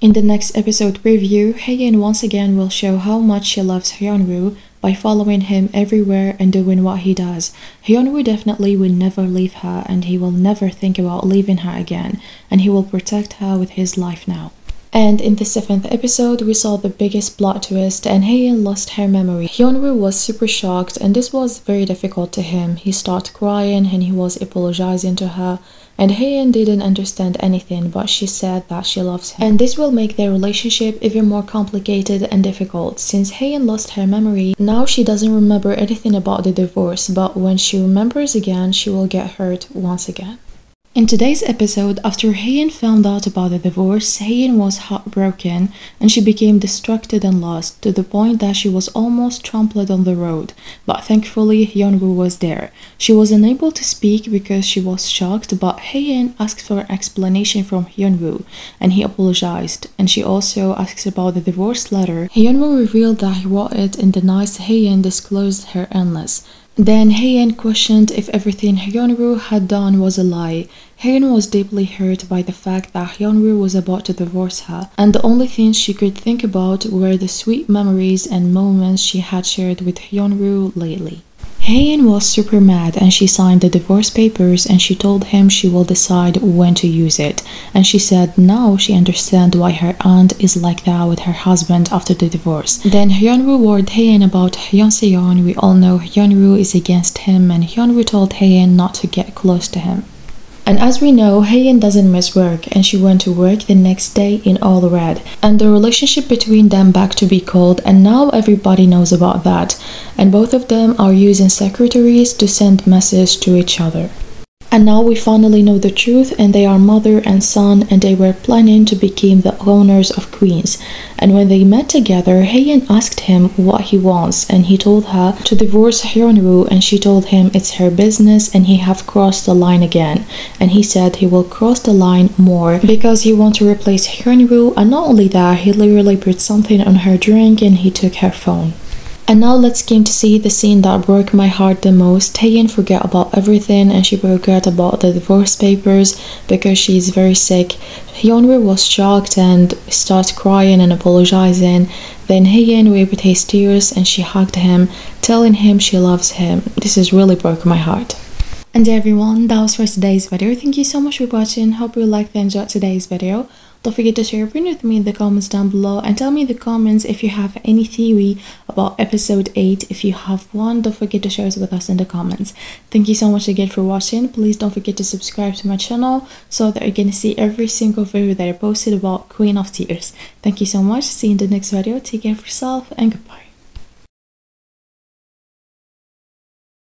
In the next episode preview, Haein once again will show how much she loves Hyunwoo by following him everywhere and doing what he does. Hyunwoo definitely will never leave her and he will never think about leaving her again and he will protect her with his life now. And in the seventh episode, we saw the biggest plot twist and Haein lost her memory. Hyunwoo was super shocked and this was very difficult to him. He started crying and he was apologizing to her and Haein didn't understand anything but she said that she loves him. And this will make their relationship even more complicated and difficult since Haein lost her memory. Now she doesn't remember anything about the divorce but when she remembers again she will get hurt once again. In today's episode, after Haein found out about the divorce, Haein was heartbroken and she became distracted and lost to the point that she was almost trampled on the road. But thankfully, Hyunwoo was there. She was unable to speak because she was shocked, but Haein asked for an explanation from Hyunwoo and he apologized. And she also asked about the divorce letter. Hyunwoo revealed that he wrote it and the night Haein disclosed her illness. Then Haein questioned if everything Hyunwoo had done was a lie. Haein was deeply hurt by the fact that Hyunwoo was about to divorce her, and the only things she could think about were the sweet memories and moments she had shared with Hyunwoo lately. Haein was super mad and she signed the divorce papers and she told him she will decide when to use it. And she said now she understands why her aunt is like that with her husband after the divorce. Then Hyunwoo warned Haein about Hyunseon. We all know Hyunwoo is against him and Hyunwoo told Haein not to get close to him. And as we know, Haein doesn't miss work and she went to work the next day in all red. And the relationship between them back to be cold and now everybody knows about that. And both of them are using secretaries to send messages to each other. And now we finally know the truth, and they are mother and son, and they were planning to become the owners of Queens. And when they met together, Haein asked him what he wants, and he told her to divorce Hyunwoo, and she told him it's her business, and he have crossed the line again. And he said he will cross the line more because he want to replace Hyunwoo, and not only that, he literally put something on her drink, and he took her phone. And now let's game to see the scene that broke my heart the most. Haein forgot about everything and she forgot about the divorce papers because she's very sick. Hyunwoo was shocked and started crying and apologizing. Then Haein wiped his tears and she hugged him, telling him she loves him. This has really broke my heart. And everyone, that was for today's video. Thank you so much for watching. Hope you liked and enjoyed today's video. Don't forget to share your opinion with me in the comments down below and tell me in the comments if you have any theory about episode 8. If you have one, don't forget to share it with us in the comments. Thank you so much again for watching. Please don't forget to subscribe to my channel so that you're going to see every single video that I posted about Queen of Tears. Thank you so much. See you in the next video. Take care of yourself and goodbye.